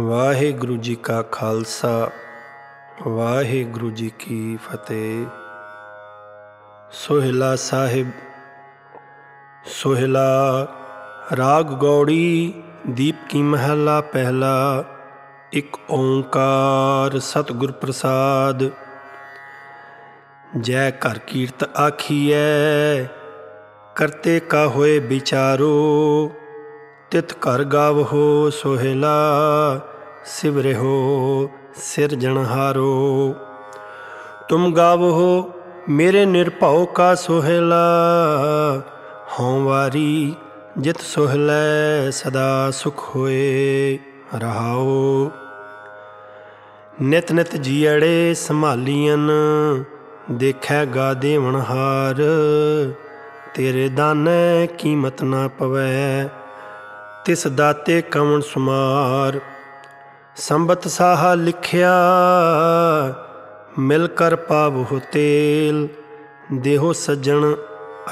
ਵਾਹਿਗੁਰੂ ਜੀ ਕਾ ਖਾਲਸਾ, ਵਾਹਿਗੁਰੂ ਜੀ ਕੀ ਫਤਿਹ। ਸੋਹਿਲਾ ਸਾਹਿਬ, ਸੋਹਿਲਾ ਰਾਗ ਗੌੜੀ ਦੀਪ ਕੀ ਮਹਲਾ ਪਹਿਲਾ, ਇੱਕ ਓੰਕਾਰ ਸਤਿਗੁਰ ਪ੍ਰਸਾਦ। ਜੈ ਕਰ ਕੀਰਤ ਆਖੀਐ, ਕਰਤੇ ਕਾ ਹੋਏ ਵਿਚਾਰੋ, ਤਿਤ ਘਰ ਗਾਵਹੋ ਸੋਹਿਲਾ। ਸਿਵਰਿਹੋ ਸਿਰਜਣਹਾਰੋ ਤੁਮ ਗਾਵਹੋ ਮੇਰੇ ਨਿਰਭਉ ਕਾ ਸੋਹਿਲਾ। ਹਉ ਵਾਰੀ ਜਿਤ ਸੋਹਿਲੈ ਸਦਾ ਸੁਖ ਹੋਏ ਰਹਾਓ। ਨਿਤ ਨਿਤ ਜੀੜੇ ਸੰਭਾਲੀਆਂ ਦੇਖੈ ਗਾ ਦੇਵਨ ਹਾਰ। ਤੇਰੇ ਦਾਨੈ ਕੀਮਤ ਨਾ ਪਵੈ, ਤਿਸ ਦਾਤੇ ਕਵਣ ਸੁਮਾਰ। ਸੰਬਤ ਸਾਹਾ ਲਿਖਿਆ, ਮਿਲ ਕਰ ਪਾਵੋ ਤੇਲ। ਦੇਹੋ ਸੱਜਣ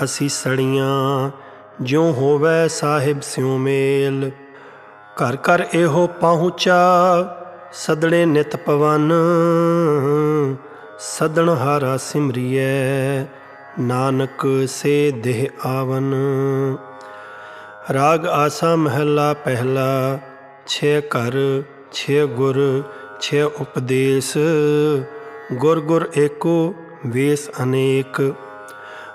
ਅਸੀਂ ਸੜੀਆਂ ਜਿਉ ਹੋਵੇ ਸਾਹਿਬ ਸਿਉ ਮੇਲ। ਘਰ ਘਰ ਇਹੋ ਪਹੁੰਚਾ ਸਦਣੇ ਨਿਤ ਪਵਨ। ਸਦਣ ਹਾਰਾ ਸਿਮਰੀਐ, ਨਾਨਕ ਸੇ ਦੇਹ ਆਵਨ। ਰਾਗ ਆਸਾ ਮਹਿਲਾ ਪਹਿਲਾ, ਛੇ ਘਰ ਛੇ ਗੁਰ, ਛੇ ਉਪਦੇਸ਼, ਗੁਰ ਗੁਰ ਏਕੋ, ਵੇਸ ਅਨੇਕ।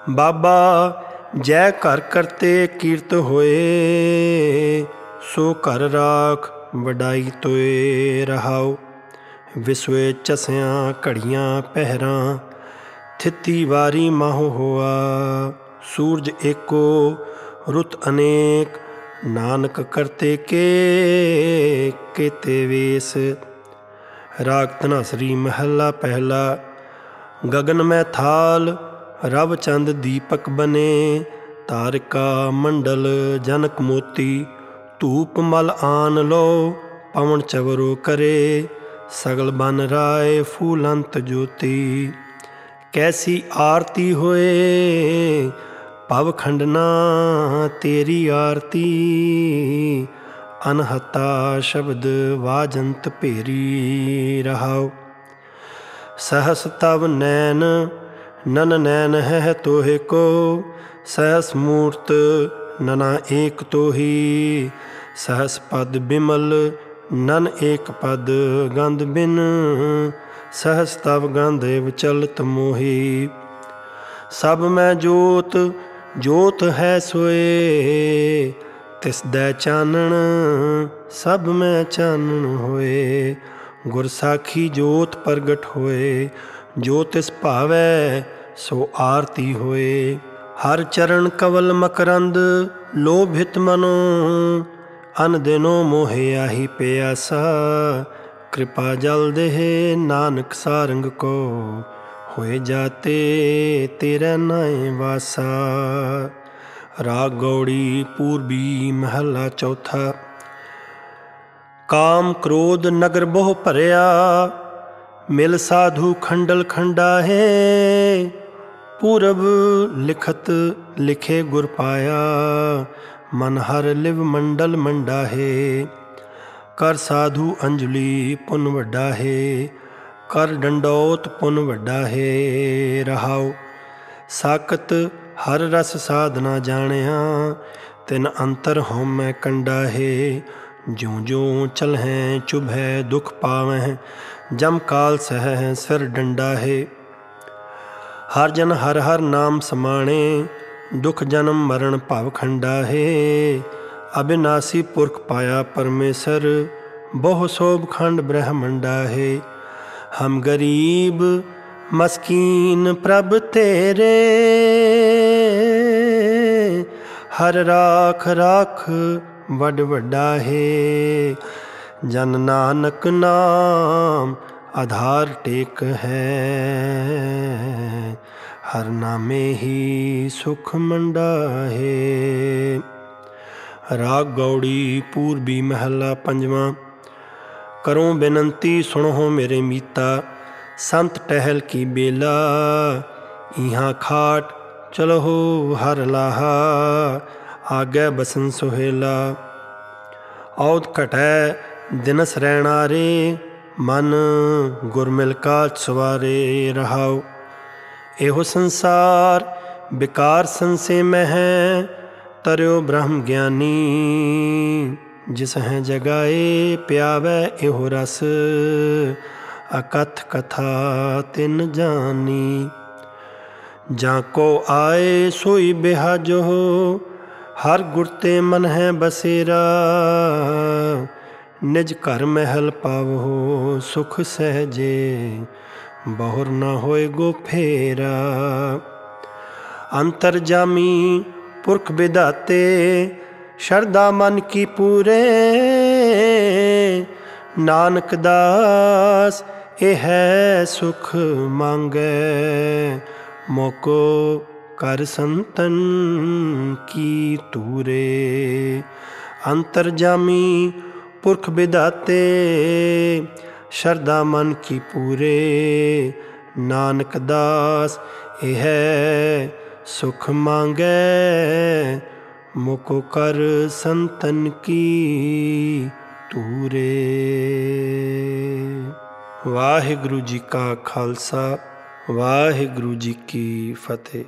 ਬਾਬਾ, ਜੈ ਘਰ ਕਰਤੇ ਕੀਰਤ ਹੋਏ, ਸੋ ਘਰ ਰਾਖ ਵਡਾਈ ਤੋਏ ਰਹਾਉ ਵਿਸਵੇ ਚਸਿਆਂ ਘੜੀਆਂ ਪਹਿਰਾਂ, ਥਿੱਤੀ ਵਾਰੀ ਮਾਹ ਹੋਆ, ਸੂਰਜ ਏਕੋ, ਰੁੱਤ ਅਨੇਕ। ਨਾਨਕ ਕਰਤੇ ਕੇ ਕੀਤੇ ਵੇਸ। ਰਾਗ ਧਨਾਸਰੀ ਮਹੱਲਾ ਪਹਿਲਾ। ਗगन ਮੈਂ ਥਾਲ, ਰਵ ਚੰਦ ਦੀਪਕ ਬਨੇ। ਤਾਰਕਾ ਮੰਡਲ ਜਨਕ ਮੋਤੀ, ਧੂਪ ਮਲ ਆਨ ਲੋ ਪਵਨ ਚਵਰੋ ਕਰੇ। ਸਗਲ ਬਨ ਰਾਏ ਫੂਲੰਤ ਜੋਤੀ। ਕੈਸੀ ਆਰਤੀ ਹੋਏ ਭਵ ਖੰਡਨਾ, ਤੇਰੀ ਆਰਤੀ। ਅਨਹਤਾ ਸ਼ਬਦ ਵਾਜੰਤ ਭੇਰੀ ਰਹਾਉ। ਸਹਸ ਤਵ ਨੈਣ, ਨਨ ਨੈਣ ਹੈ ਤੋਹਿ ਕੋ। ਸਹਸ ਮੂਰਤ, ਨਨਾ ਏਕ ਤੋਹੀ। ਸਹਸ ਪਦ ਬਿਮਲ, ਨਨ ਏਕ ਪਦ ਗੰਧ ਬਿਨ। ਸਹਸ ਤਵ ਗੰਧ ਵਿਚਲਤ ਮੋਹੀ। ਸਭ ਮੈਂ ਜੋਤ ਜੋਤ ਹੈ ਸੋਏ, ਤਿਸ ਦਾ ਚਾਨਣ, ਸਭ ਮੈਂ ਚਾਨਣ ਹੋਏ। ਗੁਰ ਸਾਖੀ ਜੋਤ ਪ੍ਰਗਟ ਹੋਏ, ਜੋ ਤਿਸ ਭਾਵੈ ਸੋ ਆਰਤੀ ਹੋਏ। ਹਰ ਚਰਨ ਕਵਲ ਮਕਰੰਦ, ਲੋਭਿਤ ਮਨੋ, ਅਨ ਦਿਨੋ ਮੋਹਿ ਆਹੀ ਪਿਆਸਾ। ਕਿਰਪਾ ਜਲ ਦੇਹ, ਨਾਨਕ ਸਾਰੰਗ ਕੋ ਹੋਏ ਜਾਤੇ ਤੇਰਾ ਨਾਏ ਵਾਸਾ। ਰਾਗ ਗੌੜੀ ਪੂਰਬੀ ਮਹੱਲਾ ਚੌਥਾ। ਕਾਮ ਕ੍ਰੋਧ ਨਗਰ ਬਹੁ ਭਰਿਆ। ਮਿਲ ਸਾਧੂ ਖੰਡਲ ਖੰਡਾ ਹੈ ਪੂਰਬ ਲਿਖਤ ਲਿਖੇ ਗੁਰ ਪਾਇਆ। ਮਨ ਹਰ ਲਿਵ ਮੰਡਲ ਮੰਡਾ ਹੈ ਕਰ ਸਾਧੂ ਅੰਜਲੀ ਪੁਨ ਵੱਡਾ ਹੈ ਕਰ ਡੰਡੋਤ ਪੁਨ ਵੱਡਾ ਹੈ ਰਹਾਉ। ਸਾਕਤ ਹਰ ਰਸ ਸਾਧਨਾ ਜਾਣਿਆ, ਤਿਨ ਅੰਤਰ ਹਉਮੈ ਕੰਡਾ ਹੈ। ਜਿਉ ਜਿਉ ਚਲਹਿ ਚੁਭੈ ਦੁਖ ਪਾਵਹਿ, ਜਮ ਕਾਲ ਸਹਿ ਸਿਰ ਡੰਡਾ ਹੈ। ਹਰ ਜਨ ਹਰ ਹਰ ਨਾਮ ਸਮਾਣੇ, ਦੁਖ ਜਨਮ ਮਰਨ ਭਵ ਖੰਡਾ ਹੈ। ਅਬਿਨਾਸੀ ਪੁਰਖ ਪਾਇਆ ਪਰਮੇਸ਼ਰ, ਬਹੁ ਸੋਭ ਖੰਡ ਬ੍ਰਹਮੰਡਾ ਹੈ। ਹਮ ਗਰੀਬ ਮਸਕੀਨ ਪ੍ਰਭ ਤੇਰੇ। ਹਰ ਰਾਖ ਰਾਖ ਵੱਡ ਵੱਡਾ ਹੈ। ਜਨ ਨਾਨਕ ਨਾਮ ਆਧਾਰ ਟੇਕ ਹੈ। ਹਰ ਨਾਮੇ ਹੀ ਸੁਖ ਮੰਡਾ ਹੈ। ਰਾਗ ਗੌੜੀ ਪੂਰਬੀ ਮਹੱਲਾ ਪੰਜਵਾਂ ਕਰੋ ਬੇਨਤੀ, ਸੁਣੋ ਮੇਰੇ ਮੀਤਾ, ਸੰਤ ਟਹਿਲ ਕੀ ਬੇਲਾ ਇਹਾਂ ਖਾਟ ਚਲੋ ਹਰ ਲਾਹਾ, ਆਗੇ ਬਸਨ ਸੁਹੇਲਾ। ਔਦ ਘਟੈ ਦਿਨਸ ਰਹਿਣਾਰੇ ਮਨ ਗੁਰ ਕਾ ਸਵਾਰੇ ਰਹਾਉ। ਇਹੋ ਸੰਸਾਰ ਵਿਕਾਰ ਸੰਸੇ ਮਹਿ, ਤਰਿਓ ਬ੍ਰਹਮ ਗਿਆਨੀ। ਜਿਸ ਹੈ ਜਗਾਏ ਪਿਆਵੈ ਇਹੋ ਰਸ, ਅਕਥ ਕਥਾ ਤਿਨ ਜਾਨੀ। ਜਾਂ ਕੋ ਆਏ ਸੋਈ ਬਿਹਾਜੋ, ਹਰ ਗੁਰ ਤੇ ਮਨ ਹੈ ਬਸੇਰਾ। ਨਿਜ ਘਰ ਮਹਿਲ ਪਾਵੋ, ਸੁਖ ਸਹਜੇ, ਬਹੁਰ ਨਾ ਹੋਏ ਗੋ ਫੇਰਾ। ਅੰਤਰ ਜਾਮੀ ਪੁਰਖ ਵਿਦਾਤੇ ਸ਼ਰਦਾ ਮਨ ਕੀ ਪੂਰੇ। ਨਾਨਕ ਦਾਸ, ਇਹ ਹੈ ਸੁਖ ਮੰਗੈ। ਮੋਕੋ ਕਰ ਸੰਤਨ ਕੀ ਤੂਰੇ ਅੰਤਰ ਜਾਮੀ ਪੁਰਖ ਵਿਦਾਤੇ ਸ਼ਰਦਾ ਮਨ ਕੀ ਪੂਰੇ। ਨਾਨਕ ਦਾਸ, ਇਹ ਹੈ ਸੁਖ ਮੰਗੈ। ਮੁਕੋ ਕਰ ਸੰਤਨ ਕੀ ਤੂਰੇ ਵਾਹਿਗੁਰੂ ਜੀ ਕਾ ਖਾਲਸਾ ਵਾਹਿਗੁਰੂ ਜੀ ਕੀ ਫਤਿਹ।